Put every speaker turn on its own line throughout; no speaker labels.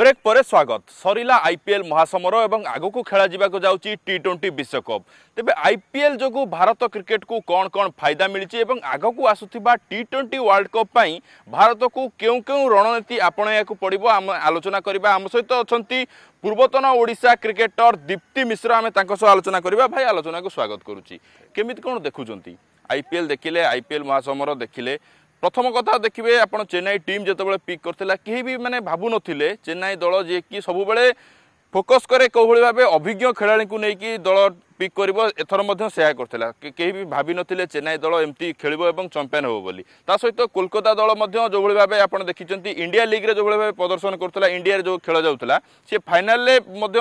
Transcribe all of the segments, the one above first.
brake ପରେ ସ୍ୱାଗତ ସରିଲା ଆଇପିଏଲ୍ ମହାସମର ଏବଂ ଆଗକୁ ଖେଳାଯିବାକୁ ଯାଉଛି ଟି ଟ୍ୱେଣ୍ଟି ବିଶ୍ୱକପ୍ ତେବେ ଆଇପିଏଲ୍ ଯୋଗୁଁ ଭାରତ କ୍ରିକେଟକୁ କ'ଣ କ'ଣ ଫାଇଦା ମିଳିଛି ଏବଂ ଆଗକୁ ଆସୁଥିବା ଟି ଟ୍ୱେଣ୍ଟି ୱାର୍ଲଡ କପ୍ ପାଇଁ ଭାରତକୁ କେଉଁ କେଉଁ ରଣନୀତି ଆପଣେଇବାକୁ ପଡ଼ିବ ଆମେ ଆଲୋଚନା କରିବା ଆମ ସହିତ ଅଛନ୍ତି ପୂର୍ବତନ ଓଡ଼ିଶା କ୍ରିକେଟର ଦୀପ୍ତି ମିଶ୍ର ଆମେ ତାଙ୍କ ସହ ଆଲୋଚନା କରିବା ଭାଇ ଆଲୋଚନାକୁ ସ୍ୱାଗତ କରୁଛି କେମିତି କ'ଣ ଦେଖୁଛନ୍ତି ଆଇପିଏଲ୍ ଦେଖିଲେ ଆଇପିଏଲ୍ ମହାସମର ଦେଖିଲେ প্রথম কথা দেখবে আপনার চেন্নাই টিম যেতবে পিক করে কে বি মানে ভাবু নথিলে চেন্নাই দল যে কি সবুলে ফোকস করে কেউভাবে ভাবে অভিজ্ঞ খেলাড়ি নেইকি দল পিক করব এথর মধ্যে সেয়া করলে কে বি ভাবি নথিলে চেন্নাই দল এমতি খেলব এবং চ্যাম্পিয়ন হব বলি তা সহিত কলকাতা দল মধ্যে যেভাবে ভাবে আপনার দেখিছেন ইন্ডিয়া লিগ্রে যেভাবে ভাবে প্রদর্শন করুলা ইন্ডিয়ার যে খেলা যাওয়া সে ফাইনালে মধ্যে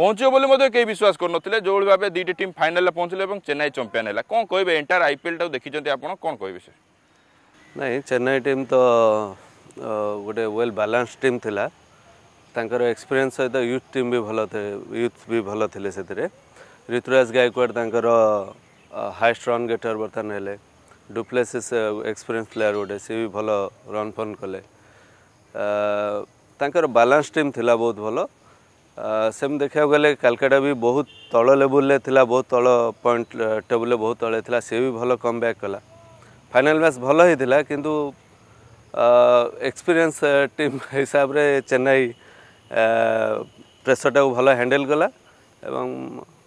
পৌঁছব বলে মধ্যে কে বিশ্বাস করুনলে যেভাবে ভাবে দুইটি টিম ফাইনালে পৌঁছলে এবং চেন্নাই চ্যাম্পিয়ন হল কম কবে এন্টায়ার আইপিএলটা দেখিছেন আপনার কম কবে স্যার
ନାଇଁ ଚେନ୍ନାଇ ଟିମ୍ ତ ଗୋଟେ ୱେଲ୍ ବାଲାନ୍ସ ଟିମ୍ ଥିଲା ତାଙ୍କର ଏକ୍ସପିରିଏନ୍ସ ସହିତ ୟୁଥ୍ ଟିମ୍ ବି ଭଲ ୟୁଥ୍ ବି ଭଲ ଥିଲେ ସେଥିରେ ଋତୁରାଜ ଗାୟକୱାଡ଼ ତାଙ୍କର ହାଏଷ୍ଟ ରନ୍ ଗେଟର୍ ବର୍ତ୍ତମାନ ହେଲେ ଡୁପ୍ଲେସିସ୍ ଏକ୍ସପିରିଏନ୍ସ ପ୍ଲେୟାର୍ ଗୋଟେ ସିଏ ବି ଭଲ ରନ୍ ଫନ୍ କଲେ ତାଙ୍କର ବାଲାନ୍ସ ଟିମ୍ ଥିଲା ବହୁତ ଭଲ ସେମିତି ଦେଖିବାକୁ ଗଲେ କାଲକାଟା ବି ବହୁତ ତଳ ଲେବୁଲ୍ରେ ଥିଲା ବହୁତ ତଳ ପଏଣ୍ଟ ଟେବୁଲ୍ରେ ବହୁତ ତଳେ ଥିଲା ସିଏ ବି ଭଲ କମ୍ ବ୍ୟାକ୍ କଲା ফাইনাল ম্ୟାଚ୍ ଭଲ ହେଇଥିଲା କିନ୍ତୁ ଏକ୍ସପିରିଏନ୍ସ ଟିମ୍ ହିସାବରେ ଚେନ୍ନାଇ ପ୍ରେସରଟାକୁ ଭଲ ହ୍ୟାଣ୍ଡେଲ୍ କଲା ଏବଂ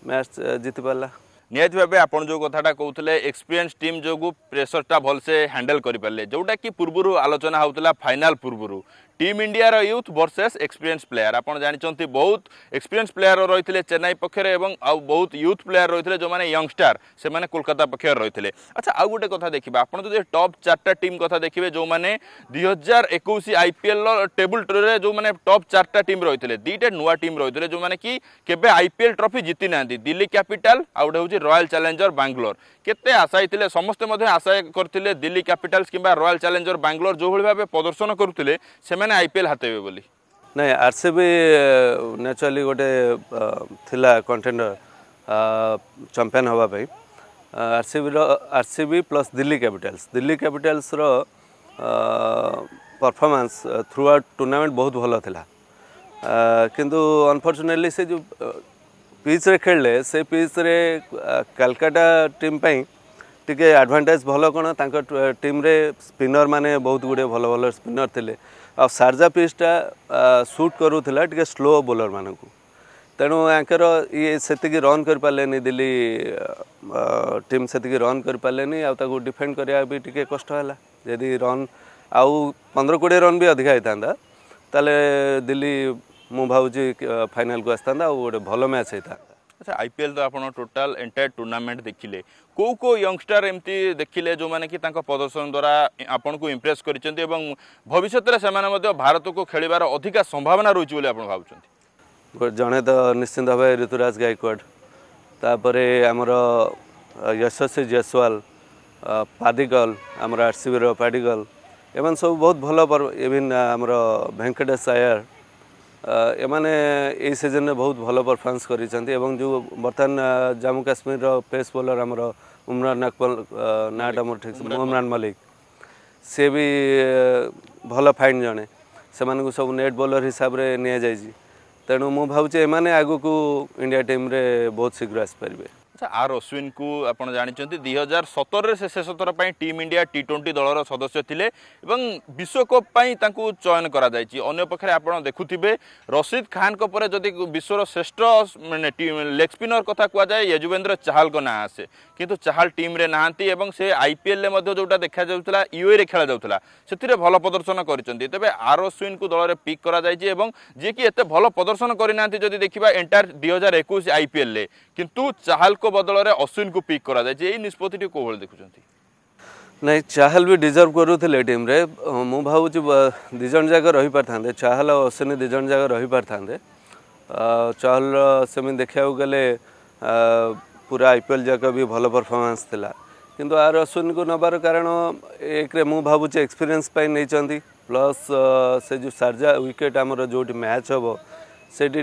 ମ୍ୟାଚ୍ ଜିତିପାରିଲା
ନିହାତି ଭାବେ ଆପଣ ଯେଉଁ କଥାଟା କହୁଥିଲେ ଏକ୍ସପିରିଏନ୍ସ ଟିମ୍ ଯୋଗୁଁ ପ୍ରେସରଟା ଭଲସେ ହ୍ୟାଣ୍ଡେଲ୍ କରିପାରିଲେ ଯେଉଁଟାକି ପୂର୍ବରୁ ଆଲୋଚନା ହେଉଥିଲା ଫାଇନାଲ୍ ପୂର୍ବରୁ টিମ୍ ଇଣ୍ଡିଆର ୟୁଥ୍ ଭର୍ସେସ୍ ଏକ୍ସପିରିଏନ୍ସ ପ୍ଲେୟାର ଆପଣ ଜାଣିଛନ୍ତି ବହୁତ ଏକ୍ସପିରିଏନ୍ସ ପ୍ଲେୟାର ରହିଥିଲେ ଚେନ୍ନାଇ ପକ୍ଷରେ ଏବଂ ଆଉ ବହୁତ ୟୁଥ୍ ପ୍ଲେୟାର ରହିଥିଲେ ଯେଉଁମାନେ ୟଙ୍ଗଷ୍ଟାର ସେମାନେ କୋଲକାତା ପକ୍ଷରେ ରହିଥିଲେ ଆଚ୍ଛା ଆଉ ଗୋଟେ କଥା ଦେଖିବା ଆପଣ ଯଦି ଟପ୍ ଚାରିଟା ଟିମ୍ କଥା ଦେଖିବେ ଯେଉଁମାନେ ଦୁଇ ହଜାର ଏକୋଇଶ ଆଇପିଏଲ୍ର ଟେବୁଲ୍ ଟୁରେ ଯେଉଁମାନେ ଟପ୍ ଚାରିଟା ଟିମ୍ ରହିଥିଲେ ଦୁଇଟା ନୂଆ ଟିମ୍ ରହିଥିଲେ ଯେଉଁମାନେ କି କେବେ ଆଇପିଏଲ୍ ଟ୍ରଫି ଜିତି ନାହାନ୍ତି ଦିଲ୍ଲୀ କ୍ୟାପିଟାଲ୍ ଆଉ ଗୋଟେ ହେଉଛି ରୟାଲ୍ ଚ୍ୟାଲେଞ୍ଜର ବାଙ୍ଗାଲୋର କେତେ ଆଶା ହେଇଥିଲେ ସମସ୍ତେ ମଧ୍ୟ ଆଶା କରିଥିଲେ ଦିଲ୍ଲୀ କ୍ୟାପିଟାଲ୍ସ କିମ୍ବା ରୟାଲ୍ ଚ୍ୟାଲେଞ୍ଜର ବାଙ୍ଗାଲୋର ଯେଉଁଭଳି ଭାବେ ପ୍ରଦର୍ଶନ କରୁଥିଲେ ସେମାନେ मैंने आईपीएल
हातेबे बोली ନାଇଁ ଆର୍ସିବି ନ୍ୟାଚୁରାଲି ଗୋଟେ ଥିଲା କଣ୍ଟେଣ୍ଡର ଚମ୍ପିଆନ୍ ହେବା ପାଇଁ ଆର୍ସିବିର RCB plus Delhi Capitals Delhi କ୍ୟାପିଟାଲ୍ସର performance throughout tournament ବହୁତ ଭଲ ଥିଲା କିନ୍ତୁ ଅନଫର୍ଚୁନେଟଲି ସେ ଯେଉଁ ପିଚ୍ରେ ଖେଳିଲେ ସେ ପିଚ୍ରେ କାଲକାଟା ଟିମ୍ ପାଇଁ ଟିକେ ଆଡ଼ଭାଣ୍ଟେଜ୍ ଭଲ କ'ଣ ତାଙ୍କ ଟିମ୍ରେ ସ୍ପିନର୍ମାନେ ବହୁତ ଗୁଡ଼ିଏ ଭଲ ଭଲ ସ୍ପିନର୍ ଥିଲେ ଆଉ ସାରଜା ପିଚ୍ଟା ସୁଟ୍ କରୁଥିଲା ଟିକେ ସ୍ଲୋ ବୋଲରମାନଙ୍କୁ ତେଣୁ ୟାଙ୍କର ଇଏ ସେତିକି ରନ୍ କରିପାରିଲେନି ଦିଲ୍ଲୀ ଟିମ୍ ସେତିକି ରନ୍ କରିପାରିଲେନି ଆଉ ତାକୁ ଡିଫେଣ୍ଡ କରିବା ବି ଟିକେ କଷ୍ଟ ହେଲା ଯଦି ରନ୍ ଆଉ ପନ୍ଦର କୋଡ଼ିଏ ରନ୍ ବି ଅଧିକା ହେଇଥାନ୍ତା ତାହେଲେ ଦିଲ୍ଲୀ ମୁଁ ଭାବୁଛି ଫାଇନାଲ୍କୁ ଆସିଥାନ୍ତା ଆଉ ଗୋଟେ ଭଲ ମ୍ୟାଚ୍ ହେଇଥାନ୍ତା
আচ্ছা আইপিএল তো আপনার টোটাল এন্টায়ার টুর্নামেন্ট দেখলে কেউ কেউ ইয়ংস্টার এমতি দেখলে যে
কি তাঁর প্রদর্শন দ্বারা আপনার ইমপ্রেস করেছেন এবং ভবিষ্যতের সে ভারতকে খেলবার অধিকা সম্ভাবনা রয়েছে বলে আপনার ভাবছেন জনে তো নিশ্চিন্ত ভাবে ঋতুরাজ গাইকোয়াড তাপরে আমার যশস্বী জয়সওয়াল পাদিগল আমার আরসিবির পাডিগল এমন সব বহুত ভালো ইভিন আমার ভেঙ্কটেশ আয়ার এমানে এই সিজনে বহুত ভালো পরফরমান্স করেছেন এবং যে বর্তমান জম্মু কাশ্মীর পেস বোলর আমার উমরান আকবল নাটা মোর ঠিক উমরান মল্লিক সে বি ভালো ফাইন জনে সেমানকু সব নেট বোলর হিসাবে নিয়ে
যাইছি তেণু মু ভাবছি এমানে আগুকু ইন্ডিয়া টিমরে বহুত শীঘ্র আসিপারিবে আচ্ছা আর অশ্বিনকু আপনার জাঁচান দুই হাজার সতরের সে থর টিম ইন্ডিয়া টি টোয়েন্টি দলর সদস্য লে এবং বিশ্বকপ তাঁকু চয়ন করা যাই অন্য পক্ষে আপনার দেখুবে রশিদ খান পরে যদি বিশ্বর শ্রেষ্ঠ মানে লেগ স্পিনর কথা কুয়া যায় যজুবেন্দ্র চাহাল না আসে কিন্তু চাহাল টিম্রে না এবং সে আইপিএল যেটা দেখা যাচ্ছিল ইউএ রে খেলা যাচ্ছিল সেটি ভালো প্রদর্শন করেছেন তবে আর অশ্বিনকু দলের পিক করা যাই এবং যে কি এত ভালো প্রদর্শন করে না যদি দেখা
এন্টার দুই হাজার একুশ আইপিএল কিন্তু চাহাল बदल में अश्विन को पिक कर निष्पत्ति कौ भाई देखुं ना चाहल भी डिजर्व करूँ टीम्रे मु भावी दिज जगह रही पारे चाहल और अश्विन दिज जगह रही पारि था चाहल सेम देखा गले पूरा आईपीएल जाक भी भल परफमेंस कि आर अश्विन को नबार कारण एक मुझ भावु एक्सपीरियंस नहीं प्लस से जो सार्जा विकेट आम जो मैच हे से टे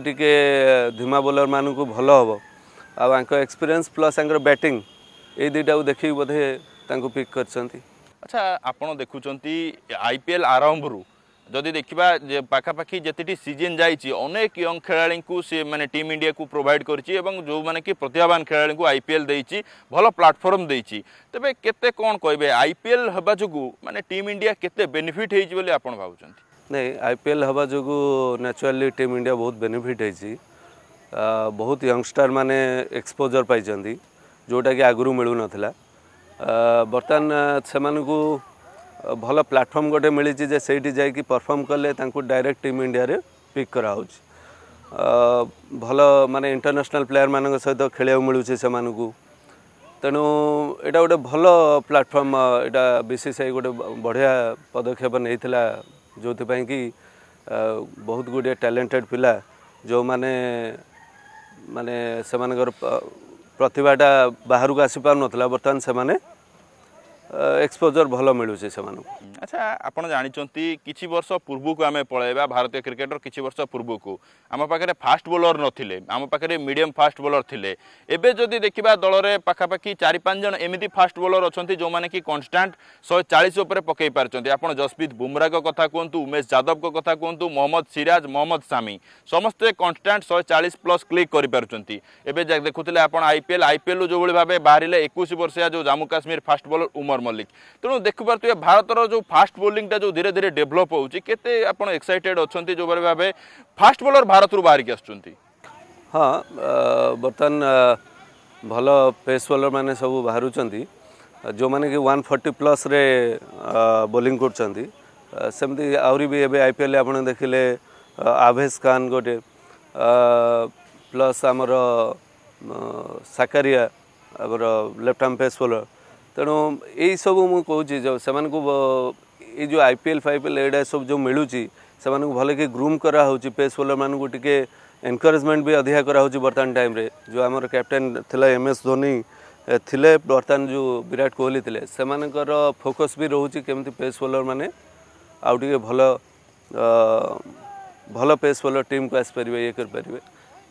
धीमा बोलर मानक भल हम
आक्सपीरियंस प्लस बैटिंग ये दुटा को देख बोधे पिक कर अच्छा आप देखुं आईपीएल आरंभ रु जदि देखा पखापाखि जी सीजन जानेक यंग खेला मैंने टीम इंडिया को प्रोभाइड कर जो मैंने कि प्रतिभावान खेला आईपीएल दे भल प्लाटफर्म दे तेज के आईपीएल हवा जो मैंने टीम इंडिया केनिफिट हो नहीं
आईपीएल हवा जो नैचुराली टीम इंडिया बहुत बेनिफिट होती ବହୁତ ୟଙ୍ଗଷ୍ଟରମାନେ ଏକ୍ସପୋଜର୍ ପାଇଛନ୍ତି ଯେଉଁଟାକି ଆଗରୁ ମିଳୁନଥିଲା ବର୍ତ୍ତମାନ ସେମାନଙ୍କୁ ଭଲ ପ୍ଲାଟଫର୍ମ ଗୋଟେ ମିଳିଛି ଯେ ସେଇଠି ଯାଇକି ପରଫର୍ମ କଲେ ତାଙ୍କୁ ଡାଇରେକ୍ଟ ଟିମ୍ ଇଣ୍ଡିଆରେ ପିକ୍ କରାହେଉଛି ଭଲ ମାନେ ଇଣ୍ଟରନ୍ୟାସନାଲ୍ ପ୍ଲେୟାରମାନଙ୍କ ସହିତ ଖେଳିବାକୁ ମିଳୁଛି ସେମାନଙ୍କୁ ତେଣୁ ଏଇଟା ଗୋଟେ ଭଲ ପ୍ଲାଟଫର୍ମ ଏଇଟା ବିସିସିଆଇ ଗୋଟେ ବଢ଼ିଆ ପଦକ୍ଷେପ ନେଇଥିଲା ଯେଉଁଥିପାଇଁ କି ବହୁତ ଗୁଡ଼ିଏ ଟ୍ୟାଲେଣ୍ଟେଡ଼ ପିଲା ଯେଉଁମାନେ प्रतिभाटा बाह्रको आउनु नला बर्तन समा ଏକ୍ସପୋଜର୍ ଭଲ ମିଳୁଛି ସେମାନଙ୍କୁ
ଆଚ୍ଛା ଆପଣ ଜାଣିଛନ୍ତି କିଛି ବର୍ଷ ପୂର୍ବକୁ ଆମେ ପଳାଇବା ଭାରତୀୟ କ୍ରିକେଟର କିଛି ବର୍ଷ ପୂର୍ବକୁ ଆମ ପାଖରେ ଫାଷ୍ଟ ବୋଲର ନଥିଲେ ଆମ ପାଖରେ ମିଡ଼ିୟମ୍ ଫାଷ୍ଟ ବୋଲର ଥିଲେ ଏବେ ଯଦି ଦେଖିବା ଦଳରେ ପାଖାପାଖି ଚାରି ପାଞ୍ଚ ଜଣ ଏମିତି ଫାଷ୍ଟ ବୋଲର ଅଛନ୍ତି ଯେଉଁମାନେ କି କନଷ୍ଟାଣ୍ଟ ଶହେ ଚାଳିଶ ଉପରେ ପକାଇ ପାରୁଛନ୍ତି ଆପଣ ଜସପ୍ରୀତ ବୁମ୍ରାଙ୍କ କଥା କୁହନ୍ତୁ ଉମେଶ ଯାଦବଙ୍କ କଥା କୁହନ୍ତୁ ମହମ୍ମଦ ସିରାଜ ମହମ୍ମଦ ସାମି ସମସ୍ତେ କନଷ୍ଟାଣ୍ଟ ଶହେ ଚାଳିଶ ପ୍ଲସ୍ କ୍ଲିକ୍ କରିପାରୁଛନ୍ତି ଏବେ ଦେଖୁଥିଲେ ଆପଣ ଆଇପିଏଲ୍ ଆଇପିଏଲ୍ରୁ ଯେଉଁଭଳି ଭାବେ ବାହାରିଲେ ଏକୋଇଶ ବର୍ଷିଆ ଯେଉଁ Jammu Kashmir fast bowler Umar Warner Malik ତେଣୁ ଦେଖିପାରୁଥିବେ ଭାରତର ଯେଉଁ ଫାଷ୍ଟ ବୋଲିଂଟା ଯେଉଁ ଧୀରେ ଧୀରେ ଡେଭଲପ୍ ହେଉଛି କେତେ ଆପଣ ଏକ୍ସାଇଟେଡ୍ ଅଛନ୍ତି ଯେଉଁଭଳି ଭାବେ ଫାଷ୍ଟ ବୋଲର ଭାରତରୁ ବାହାରିକି ଆସୁଛନ୍ତି
ହଁ ବର୍ତ୍ତମାନ ଭଲ ପେସ୍ ବୋଲରମାନେ ସବୁ ବାହାରୁଛନ୍ତି ଯେଉଁମାନେ କି ୱାନ୍ ଫର୍ଟି ପ୍ଲସ୍ରେ ବୋଲିଂ କରୁଛନ୍ତି ସେମିତି ଆହୁରି ବି ଏବେ ଆଇ ପି ଏଲ୍ ଆପଣ ଦେଖିଲେ ଆଭେଶ ଖାନ୍ ଗୋଟେ ପ୍ଲସ୍ ଆମର ସାକାରିଆ ଆମର ଲେଫ୍ଟ ଆର୍ମ ପେସ୍ ବୋଲର तेणु यही सब मुझे से जो आईपीएल फाइपीएल एडा सब जो मिलूँ से भले कि ग्रूम कराँ पेस बोलर मान को टी एनकरेजमेंट भी अधिक कराँ बर्तमान टाइम जो आम कैप्टेन थी एम एस धोनी थे बर्तमान जो विराट कोहली थे से फोकस भी रोचे केमती पेस बोलर मैंने आउटे भल भल पेस बोलर टीम को आसपर ये करेंगे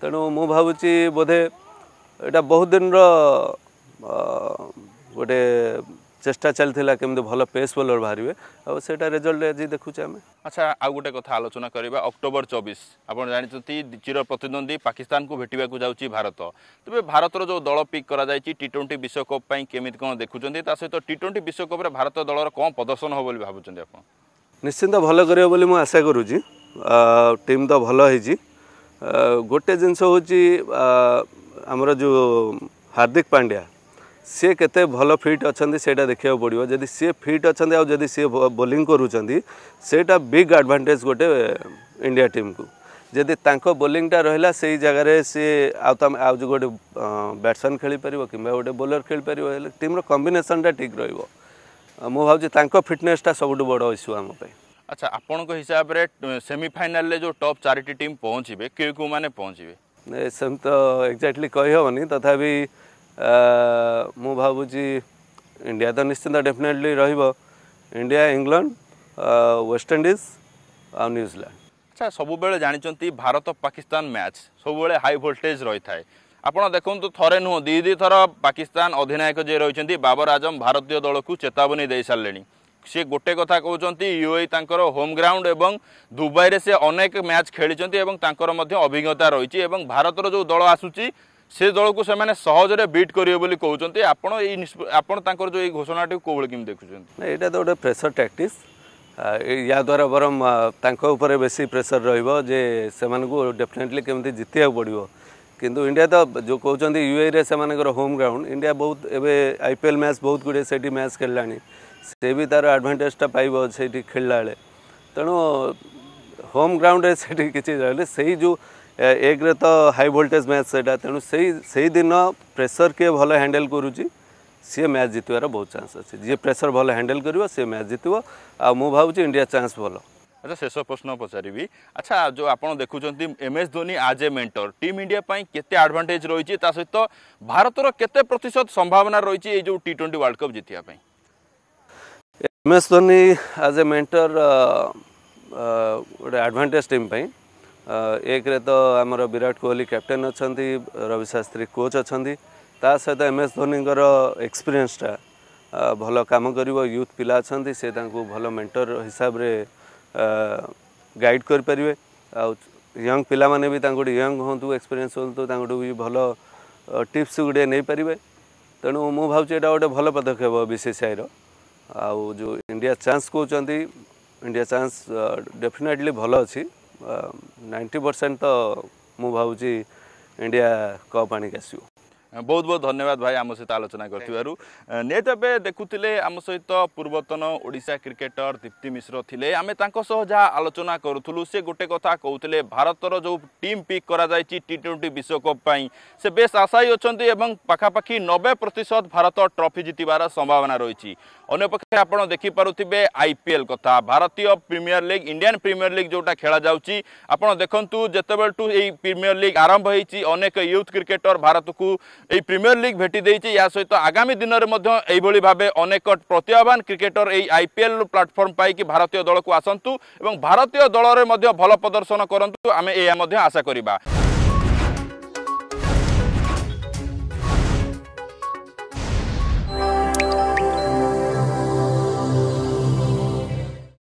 तेणु मुझुच्ची बोधे यहाँ बहुत दिन र ଗୋଟେ চেষ্টা চালিলা কেমি ভাল পেস বোলর বাহারে সেটা রেজল্ট আজ দেখুছে
আমি আচ্ছা আউ গোটে কথা আলোচনা করা অক্টোবর চবিশ আপনার জাঁচান চির প্রতিদ্বন্দ্বী পাকিস্তান কু ভেটবা যাচ্ছি ভারত তবে ভারতর যে দল পিক করা যাই টি টোয়েন্টি বিশ্বকপ কেমি কম দেখুম তা সহ টি টোয়েন্টি বিশ্বকপে ভারত দলর কম প্রদর্শন হব বলে
ভাবুন আপনার নিশ্চিন্ত ভাল করবে বলে মু আশা করুছি টিম তো ভাল হয়েছি গোটে জিনিস হচ্ছে আমার যে হার্দিক পাণ্ডিয়া সি কেতে ভালো ফিট অনেক সেটা দেখা পড়ব যদি সি ফিট অনেক যদি সি বোলিং করছেন সেটা বিগ আডভান্টেজ গোটে ইন্ডিয়া টিম কু ଯଦି ତାଙ୍କ ବୋଲିଂଟା ରହିଲା ସେଇ ଜାଗାରେ ସିଏ ଆଉ ତମେ ଆଉ ଯେଉଁ ଗୋଟେ ବ୍ୟାଟ୍ସମ୍ୟାନ୍ ଖେଳିପାରିବ କିମ୍ବା ଗୋଟେ ବୋଲର ଖେଳିପାରିବ ହେଲେ ଟିମ୍ର କମ୍ବିନେସନ୍ଟା ଠିକ୍ ରହିବ ମୁଁ ଭାବୁଛି ତାଙ୍କ ଫିଟନେସ୍ଟା ସବୁଠୁ ବଡ଼ ଇସ୍ୟୁ ଆମ ପାଇଁ
ଆଚ୍ଛା ଆପଣଙ୍କ ହିସାବରେ ସେମିଫାଇନାଲ୍ରେ ଯେଉଁ ଟପ୍ ଚାରିଟି ଟିମ୍ ପହଞ୍ଚିବେ କେଉଁ କେଉଁମାନେ ପହଞ୍ଚିବେ
ସେମିତି ତ ଏକ୍ଜାକ୍ଟଲି କହିହେବନି ତଥାପି ମୁଁ ଭାବୁଛି ଇଣ୍ଡିଆ ତ ନିଶ୍ଚିନ୍ତ ଡେଫିନେଟଲି ରହିବ ଇଣ୍ଡିଆ ଇଂଲଣ୍ଡ ୱେଷ୍ଟଇଣ୍ଡିଜ୍ ଆଉ ନ୍ୟୁଜିଲାଣ୍ଡ
ଆଚ୍ଛା ସବୁବେଳେ ଜାଣିଛନ୍ତି ଭାରତ ପାକିସ୍ତାନ ମ୍ୟାଚ୍ ସବୁବେଳେ ହାଇ ଭୋଲ୍ଟେଜ୍ ରହିଥାଏ ଆପଣ ଦେଖନ୍ତୁ ଥରେ ନୁହଁ ଦୁଇ ଦୁଇ ଥର ପାକିସ୍ତାନ ଅଧିନାୟକ ଯିଏ ରହିଛନ୍ତି ବାବର ଆଜମ ଭାରତୀୟ ଦଳକୁ ଚେତାବନୀ ଦେଇସାରିଲେଣି ସିଏ ଗୋଟେ କଥା କହୁଛନ୍ତି ୟୁଏ ତାଙ୍କର ହୋମ୍ ଗ୍ରାଉଣ୍ଡ ଏବଂ ଦୁବାଇରେ ସେ ଅନେକ ମ୍ୟାଚ୍ ଖେଳିଛନ୍ତି ଏବଂ ତାଙ୍କର ମଧ୍ୟ ଅଭିଜ୍ଞତା ରହିଛି ଏବଂ ଭାରତର ଯେଉଁ ଦଳ ଆସୁଛି ସେ ଦଳକୁ ସେମାନେ ସହଜରେ ବିଟ୍ କରିବେ ବୋଲି କହୁଛନ୍ତି ଆପଣ ଏଇ ଆପଣ ତାଙ୍କର ଯେଉଁ ଏଇ ଘୋଷଣାଟିକୁ କେଉଁଭଳି କେମିତି ଦେଖୁଛନ୍ତି
ଏଇଟା ତ ଗୋଟେ ପ୍ରେସର ଟ୍ୟାକ୍ଟିକ୍ସ ୟାଦ୍ୱାରା ବରଂ ତାଙ୍କ ଉପରେ ବେଶୀ ପ୍ରେସର ରହିବ ଯେ ସେମାନଙ୍କୁ ଡେଫିନେଟଲି କେମିତି ଜିତିବାକୁ ପଡ଼ିବ କିନ୍ତୁ ଇଣ୍ଡିଆ ତ ଯେଉଁ କହୁଛନ୍ତି ୟୁଏରେ ସେମାନଙ୍କର ହୋମ୍ ଗ୍ରାଉଣ୍ଡ ଇଣ୍ଡିଆ ବହୁତ ଏବେ ଆଇ ପି ଏଲ୍ ମ୍ୟାଚ୍ ବହୁତ ଗୁଡ଼ିଏ ସେଇଠି ମ୍ୟାଚ୍ ଖେଳିଲାଣି ସେ ବି ତା'ର ଆଡ଼ଭାଣ୍ଟେଜଟା ପାଇବ ସେଇଠି ଖେଳିଲା ବେଳେ ତେଣୁ ହୋମ୍ ଗ୍ରାଉଣ୍ଡରେ ସେଇଠି କିଛି ରହିଲେ ସେଇ ଯେଉଁ ଏକରେ ତ ହାଇ ଭୋଲ୍ଟେଜ୍ ମ୍ୟାଚ୍ ସେଇଟା ତେଣୁ ସେଇ ସେଇଦିନ ପ୍ରେସର୍ କିଏ ଭଲ ହ୍ୟାଣ୍ଡେଲ୍ କରୁଛି ସିଏ ମ୍ୟାଚ୍ ଜିତିବାର ବହୁତ ଚାନ୍ସ ଅଛି ଯିଏ ପ୍ରେସର୍ ଭଲ ହ୍ୟାଣ୍ଡେଲ୍ କରିବ ସିଏ ମ୍ୟାଚ୍ ଜିତିବ ଆଉ ମୁଁ ଭାବୁଛି ଇଣ୍ଡିଆ ଚାନ୍ସ ଭଲ
ଆଚ୍ଛା ଶେଷ ପ୍ରଶ୍ନ ପଚାରିବି ଆଚ୍ଛା ଯେଉଁ ଆପଣ ଦେଖୁଛନ୍ତି M S Dhoni as a mentor team India ପାଇଁ କେତେ ଆଡ଼ଭାଣ୍ଟେଜ୍ ରହିଛି ତା ସହିତ ଭାରତର କେତେ ପ୍ରତିଶତ ସମ୍ଭାବନା ରହିଛି ଏଇ ଯେଉଁ ଟି ଟ୍ୱେଣ୍ଟି ୱାର୍ଲଡ଼ କପ୍ ଜିତିବା ପାଇଁ
M S Dhoni as a mentor ଗୋଟେ ଆଡ଼ଭାଣ୍ଟେଜ୍ ଟିମ୍ ପାଇଁ एकरे तो आमर विराट कोहली क्याप्टेन अच्छा रवि शास्त्री कोच अच्छा ତା ସହିତ ଏମ୍ ଏସ୍ ଧୋନିଙ୍କର ଏକ୍ସପିରିଏନ୍ସଟା ଭଲ କାମ କରିବ ୟୁଥ୍ ପିଲା ଅଛନ୍ତି ସେ ତାଙ୍କୁ ଭଲ ମେଣ୍ଟର ହିସାବରେ ଗାଇଡ଼ କରିପାରିବେ ଆଉ ୟଙ୍ଗ ପିଲାମାନେ ବି ତାଙ୍କଠୁ ୟଙ୍ଗ ହୁଅନ୍ତୁ ଏକ୍ସପିରିଏନ୍ସ ହୁଅନ୍ତୁ ତାଙ୍କଠୁ ବି ଭଲ ଟିପ୍ସ ଗୁଡ଼ିଏ ନେଇପାରିବେ ତେଣୁ ମୁଁ ଭାବୁଛି ଏଇଟା ଗୋଟେ ଭଲ ପଦକ୍ଷେପ ବିସିସିଆଇର ଆଉ ଯେଉଁ ଇଣ୍ଡିଆ ଚାନ୍ସ କହୁଛନ୍ତି ଇଣ୍ଡିଆ ଚାନ୍ସ ଡେଫିନେଟଲି ଭଲ ଅଛି ନାଇଣ୍ଟି ପରସେଣ୍ଟ ତ ମୁଁ ଭାବୁଛି ଇଣ୍ଡିଆ କପ୍ ଆଣିକି ଆସିବ
ବହୁତ ବହୁତ ଧନ୍ୟବାଦ ଭାଇ ଆମ ସହିତ ଆଲୋଚନା କରିଥିବାରୁ ନିହାତି ଏବେ ଦେଖୁଥିଲେ ଆମ ସହିତ ପୂର୍ବତନ ଓଡ଼ିଶା କ୍ରିକେଟର ଦୀପ୍ତି ମିଶ୍ର ଥିଲେ ଆମେ ତାଙ୍କ ସହ ଯାହା ଆଲୋଚନା କରୁଥିଲୁ ସେ ଗୋଟେ କଥା କହୁଥିଲେ ଭାରତର ଯେଉଁ ଟିମ୍ ପିକ୍ କରାଯାଇଛି ଟି ଟ୍ୱେଣ୍ଟି ବିଶ୍ୱକପ୍ ପାଇଁ ସେ ବେଶ୍ ଆଶାୟୀ ଅଛନ୍ତି ଏବଂ ପାଖାପାଖି ନବେ ପ୍ରତିଶତ ଭାରତ ଟ୍ରଫି ଜିତିବାର ସମ୍ଭାବନା ରହିଛି ଅନ୍ୟପକ୍ଷରେ ଆପଣ ଦେଖିପାରୁଥିବେ ଆଇପିଏଲ୍ କଥା ଭାରତୀୟ Premier League Indian Premier League ଯେଉଁଟା ଖେଳାଯାଉଛି ଆପଣ ଦେଖନ୍ତୁ ଯେତେବେଳଠୁ ଏଇ ପ୍ରିମିୟର ଲିଗ୍ ଆରମ୍ଭ ହେଇଛି ଅନେକ ୟୁଥ୍ କ୍ରିକେଟର ଭାରତକୁ এই প্রিমিয়র লিগ ভেটি দিয়েছে ইয়া সহিত আগামী দিনের মধ্যে এইভাবে ভাবে অনেক প্রতিভাবান ক্রিকেটর এই আইপিএল প্লাটফর্ম পাইকি ভারতীয় দলকু আসন্তু এবং ভারতীয় দলরে মধ্য ভাল প্রদর্শন করন্তু আমি এয়া মধ্য আশা করিবা